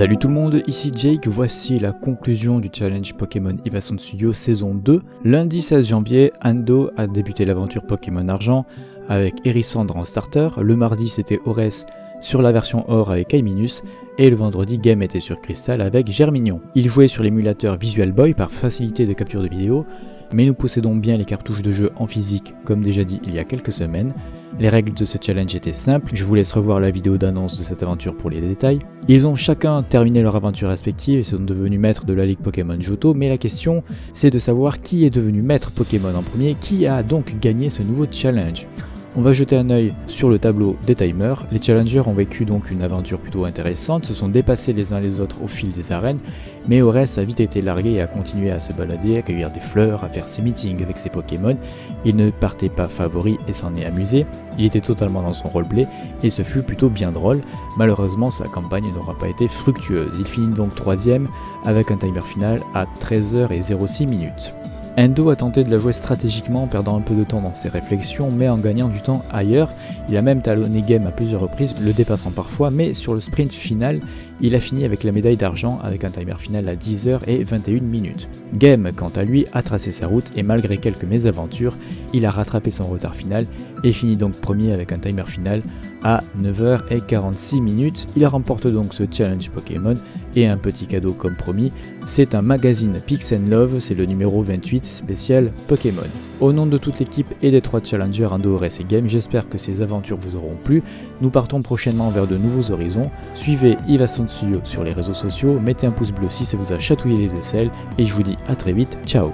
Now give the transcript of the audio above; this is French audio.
Salut tout le monde, ici Jake, voici la conclusion du challenge Pokémon Evason Studio saison 2. Lundi 16 janvier, Ando a débuté l'aventure Pokémon Argent avec Erisandre en starter, le mardi c'était Ores sur la version Or avec Kaiminus, et le vendredi Game était sur Crystal avec Germignon. Il jouait sur l'émulateur Visual Boy par facilité de capture de vidéo, mais nous possédons bien les cartouches de jeu en physique comme déjà dit il y a quelques semaines. Les règles de ce challenge étaient simples, je vous laisse revoir la vidéo d'annonce de cette aventure pour les détails. Ils ont chacun terminé leur aventure respective et sont devenus maîtres de la ligue Pokémon Johto, mais la question c'est de savoir qui est devenu maître Pokémon en premier, qui a donc gagné ce nouveau challenge. On va jeter un œil sur le tableau des timers. Les challengers ont vécu donc une aventure plutôt intéressante, se sont dépassés les uns les autres au fil des arènes, mais Ores a vite été largué et a continué à se balader, à cueillir des fleurs, à faire ses meetings avec ses Pokémon. Il ne partait pas favori et s'en est amusé. Il était totalement dans son roleplay et ce fut plutôt bien drôle. Malheureusement, sa campagne n'aura pas été fructueuse. Il finit donc troisième avec un timer final à 13h06 minutes. Endo a tenté de la jouer stratégiquement en perdant un peu de temps dans ses réflexions mais en gagnant du temps ailleurs. Il a même talonné Game à plusieurs reprises, le dépassant parfois, mais sur le sprint final, il a fini avec la médaille d'argent avec un timer final à 10h et 21 minutes. Game, quant à lui, a tracé sa route et malgré quelques mésaventures, il a rattrapé son retard final et finit donc premier avec un timer final à 9h46 minutes. Il remporte donc ce challenge Pokémon et un petit cadeau comme promis, c'est un magazine Pix Love, c'est le numéro 28 spécial Pokémon. Au nom de toute l'équipe et des trois challengers Andorres et Game, j'espère que ces aventures vous auront plu. Nous partons prochainement vers de nouveaux horizons. Suivez Studio sur les réseaux sociaux, mettez un pouce bleu si ça vous a chatouillé les aisselles et je vous dis à très vite, ciao